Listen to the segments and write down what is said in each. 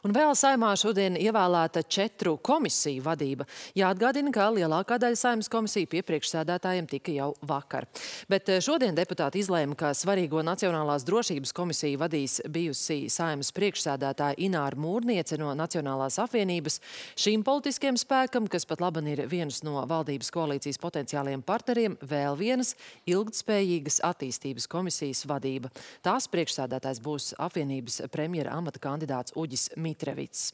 Un vēl saimā šodien ievēlēta četru komisiju vadība. Jāatgādina, ka lielākā daļa saimas komisiju pie priekšsēdētājiem tika jau vakar. Bet eh, šodien deputāti izlēma, ka svarīgo Nacionālās drošības komisiju vadīs bijusi saimas priekšsēdētāja Ināra Mūrniece no Nacionālās apvienības. Šīm politiskiem spēkam, kas pat laban ir viens no valdības koalīcijas potenciāliem partneriem, vēl vienas ilgtspējīgas attīstības komisijas vadība. Tās priekšsēdētājs būs apvienības premjera amata kandidāts Uģis Mīsīs. Mitrevits.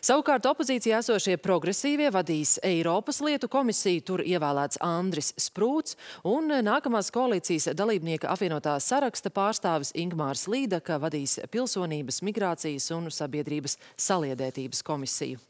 Savukārt opozīcijā esošie progresīvie vadīs Eiropas lietu komisiju, tur ievēlēts Andris Sprūts un nākamās koalīcijas dalībnieka apvienotā saraksta pārstāvis Ingmārs Līdaka vadīs pilsonības, migrācijas un sabiedrības saliedētības komisiju.